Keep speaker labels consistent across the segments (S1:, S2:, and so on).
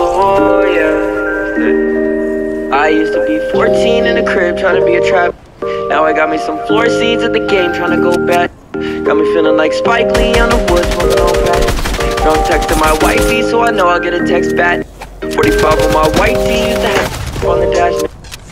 S1: Oh yeah. I used to be 14 in the crib trying to be a trap. Now I got me some floor seats at the game trying to go back. Got me feeling like Spike Lee on the woods with no back. Don't text to my wifey, so I know I'll get a text back. 45 on my white tee, used to have on the dash.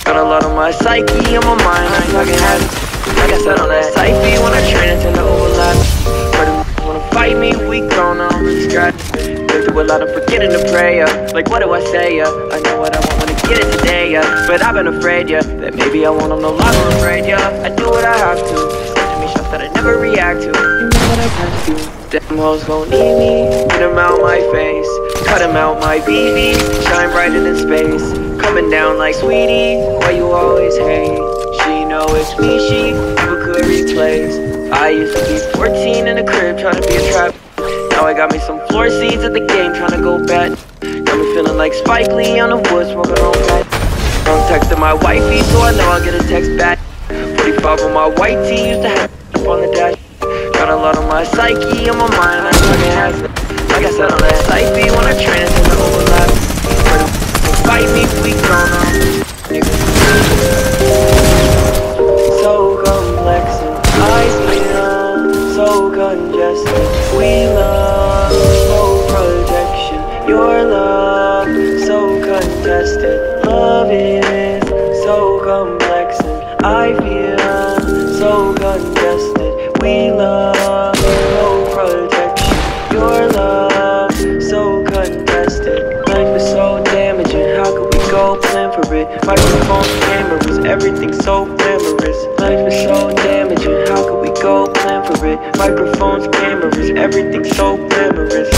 S1: Got a lot on my psyche, on my mind, I ain't talking habits. Like I said on that psyche, when I train, it's in the to overlap. Heard them wanna fight me, we gonna scratch. Been through a lot of forgetting to pray, yeah. Like what do I say, yeah? I know what I want when I get it today, yeah. But I've been afraid, yeah. That maybe I want, I'm no longer afraid, yeah. I do what I have to. Send me shots that I never react to. You know what I have to. Them hoes gon' need me. Get them out my face. Cut them out my BB. Shine brighter than space. Coming down like sweetie. Why you always hate? She know it's me, she never could replace. I used to be 14 in the crib trying to be a trap. Now I got me some floor seats at the game trying to go bet. Got me feeling like Spike Lee on the woods smoking on fat. Don't text to my wifey so I know I'll get a text back. 45 on my white tee used to have on the dash. Got a lot on my psyche, on my mind, I it. Like I said on that psyche, when I in the overlap. Fight me, we grown. Love is so complex and I feel so congested. We love, no protection. Your love, so contested. Life is so damaging. How could we go plan for it? Microphones, cameras, everything so glamorous. Life is so damaging. How could we go plan for it? Microphones, cameras, everything so glamorous.